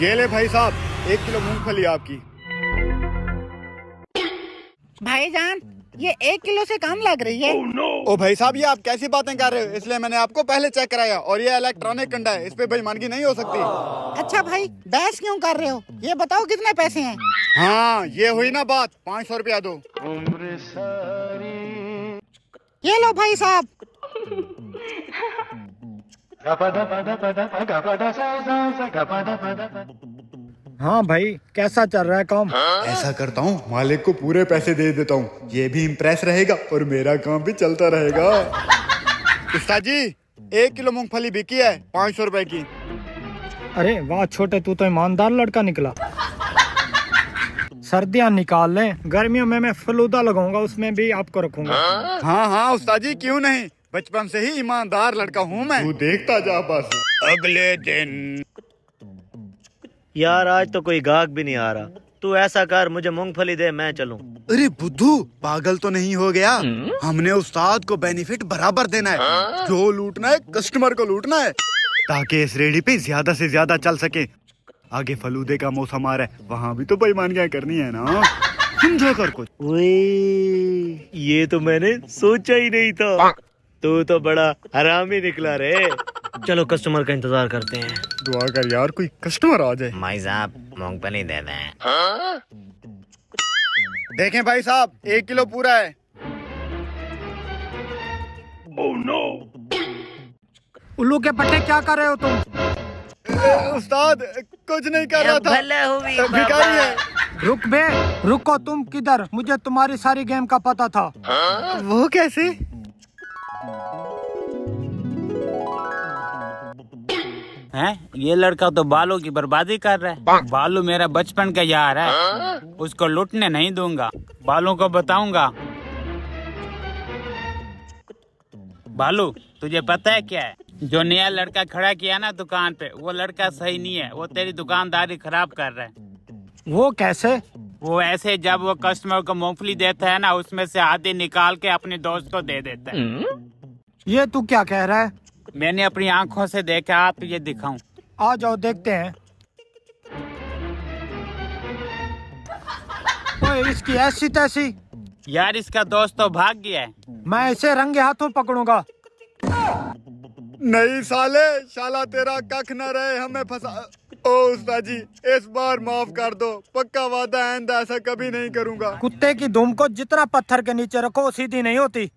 ये ले भाई साहब एक किलो मूंगफली आपकी। भाईजान ये एक किलो से कम लग रही है। ओ भाई साहब ये आप कैसी बातें कर रहे हो? इसलिए मैंने आपको पहले चेक कराया और ये इलेक्ट्रॉनिक कंडा है इस पे बेईमानगी नहीं हो सकती। अच्छा भाई बहस क्यों कर रहे हो? ये बताओ कितने पैसे हैं? हाँ ये हुई ना बात पाँच सौ रुपया दो। ये लो भाई साहब। हाँ भाई कैसा चल रहा है काम? ऐसा करता हूँ मालिक को पूरे पैसे दे देता हूँ। ये भी इम्प्रेस रहेगा और मेरा काम भी चलता रहेगा। उस्ताद जी एक किलो मूंगफली बिकी है पाँच सौ रुपए की। अरे वाह छोटे तू तो ईमानदार लड़का निकला। सर्दियाँ निकाल लें गर्मियों में मैं फलूदा लगाऊँगा उसमें भी आपको रखूँगा। हाँ हाँ उस्ताद जी क्यों नहीं? बचपन से ही ईमानदार लड़का हूँ मैं। तू देखता जा बस। अगले दिन। यार आज तो कोई गाहक भी नहीं आ रहा। तू ऐसा कर मुझे मूंगफली दे मैं चलूँ। अरे बुद्धू पागल तो नहीं हो गया। हमने उस्ताद को बेनिफिट बराबर देना है। जो लूटना है कस्टमर को लूटना है। ताकि इस रेडी पे ज़्यादा से ज़्यादा चल सके। आगे फलूदे का मौसम आ रहा है। वहाँ भी तो बेईमानियाँ करनी है ना। समझो कर कुछ। ये तो मैंने सोचा ही नहीं था। तू तो बड़ा हरामी निकला रे। चलो कस्टमर का इंतज़ार करते हैं। दुआ कर यार कोई कस्टमर आ जाए। भाई साहब मूंगफली दे दें। देखें भाई साहब एक किलो पूरा है। Oh, no. उल्लू के पट्टे क्या कर रहे हो तुम? उस्ताद कुछ नहीं कर रहा था। हुई भिखारी है। रुक बे रुको तुम किधर? मुझे तुम्हारी सारी गेम का पता था। वो कैसे? हैं? ये लड़का तो बालू की बर्बादी कर रहा है। बालू मेरा बचपन का यार है? उसको लुटने नहीं दूँगा। बालू को बताऊँगा। बालू तुझे पता है क्या है? जो नया लड़का खड़ा किया ना दुकान पे वो लड़का सही नहीं है। वो तेरी दुकानदारी खराब कर रहा है। वो कैसे? वो ऐसे जब वो कस्टमर को मूंगफली देता है ना उसमें से आधी निकाल के अपने दोस्त को दे देता है। ये तू क्या कह रहा है? मैंने अपनी आँखों से देखा आप ये दिखाऊँ। आ जाओ देखते हैं। ओए इसकी ऐसी तैसी यार इसका दोस्त तो भाग गया है। मैं इसे रंगे हाथों पकड़ूँगा। नहीं साले शाला तेरा कख न रहे हमें फंसा ओ उस्ताद जी इस बार माफ़ कर दो। पक्का वादा आंदा ऐसा कभी नहीं करूँगा। कुत्ते की धूम को जितना पत्थर के नीचे रखो सीधी नहीं होती।